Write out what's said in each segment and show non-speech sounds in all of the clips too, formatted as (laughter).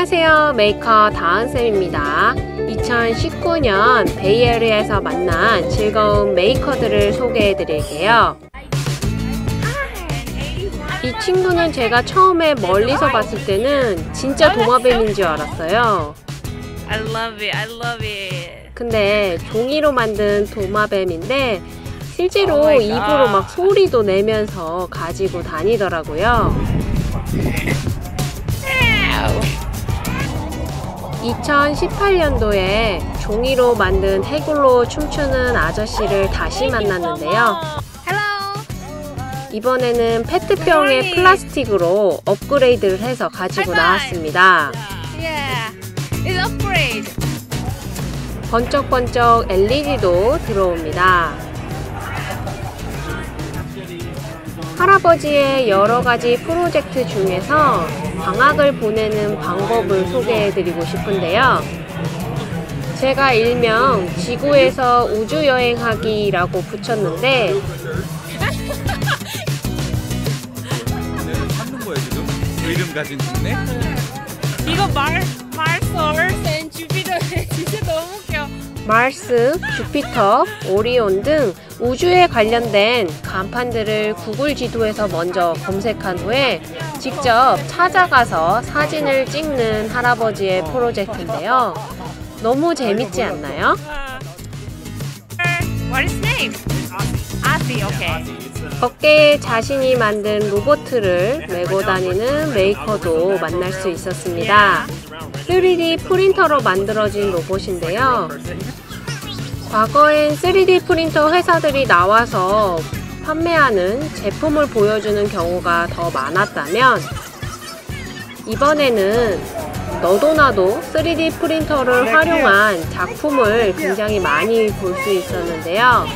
안녕하세요. 메이커 다은쌤입니다. 2019년 베이에어리아에서 만난 즐거운 메이커들을 소개해 드릴게요. 이 친구는 제가 처음에 멀리서 봤을 때는 진짜 도마뱀인 줄 알았어요. I love it. I love it. 근데 종이로 만든 도마뱀인데 실제로 Oh. 입으로 막 소리도 내면서 가지고 다니더라고요. 2018년도에 종이로 만든 해골로 춤추는 아저씨를 다시 만났는데요. 이번에는 페트병의 플라스틱으로 업그레이드를 해서 가지고 나왔습니다. 번쩍번쩍 LED도 들어옵니다. 할아버지의 여러 가지 프로젝트 중에서 방학을 보내는 방법을 소개해 드리고 싶은데요. 제가 일명 지구에서 우주 여행하기라고 붙였는데 찾는 거야 지금? 그 이름 가진 동네? 이거 Mars Mars and Jupiter (laughs) 진짜 너무 웃겨. 마르스, 주피터, 오리온 등 우주에 관련된 간판들을 구글 지도에서 먼저 검색한 후에 직접 찾아가서 사진을 찍는 할아버지의 프로젝트인데요. 너무 재밌지 않나요? What is name? Ozzy. Okay. 어깨에 자신이 만든 로보트를 메고 다니는 메이커도 만날 수 있었습니다. 3D 프린터로 만들어진 로봇인데요. 과거엔 3D 프린터 회사들이 나와서 판매하는 제품을 보여주는 경우가 더 많았다면 이번에는 너도 나도 3D 프린터를 활용한 작품을 굉장히 많이 볼 수 있었는데요.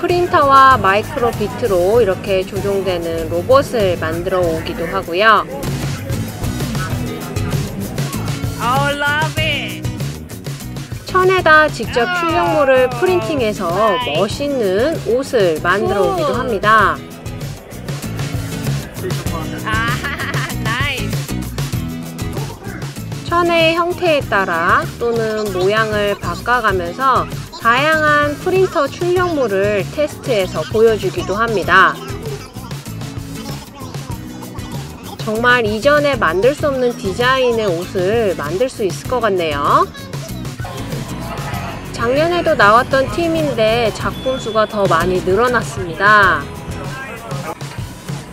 프린터와 마이크로 비트로 이렇게 조종되는 로봇을 만들어 오기도 하고요. Oh, love it. 천에다 직접 출력물을 프린팅해서 멋있는 옷을 만들어 오기도 합니다. (laughs) Nice. 천의 형태에 따라 또는 모양을 바꿔가면서 다양한 프린터 출력물을 테스트해서 보여주기도 합니다. 정말 이전에 만들 수 없는 디자인의 옷을 만들 수 있을 것 같네요. 작년에도 나왔던 팀인데 작품 수가 더 많이 늘어났습니다.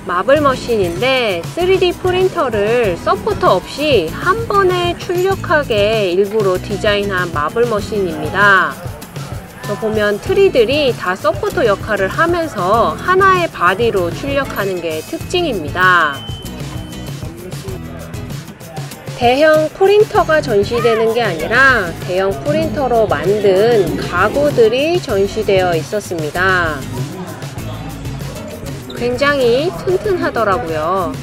marble machine인데 3D 프린터를 서포터 없이 한 번에 출력하게 일부러 디자인한 marble machine입니다. 저 보면 tree들이 다 서포터 역할을 하면서 하나의 body로 출력하는 게 특징입니다. 대형 프린터가 전시되는 게 아니라 대형 프린터로 만든 가구들이 전시되어 있었습니다. 굉장히 튼튼하더라고요.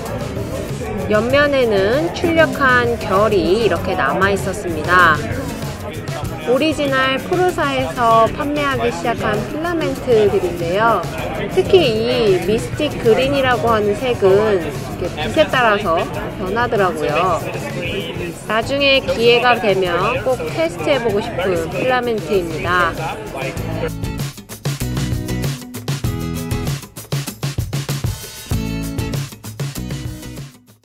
옆면에는 출력한 결이 이렇게 남아 있었습니다. 오리지널 프루사에서 판매하기 시작한 필라멘트들인데요. 특히 이 mystic green이라고 하는 색은 빛에 따라서 변하더라고요. 나중에 기회가 되면 꼭 테스트해보고 싶은 필라멘트입니다.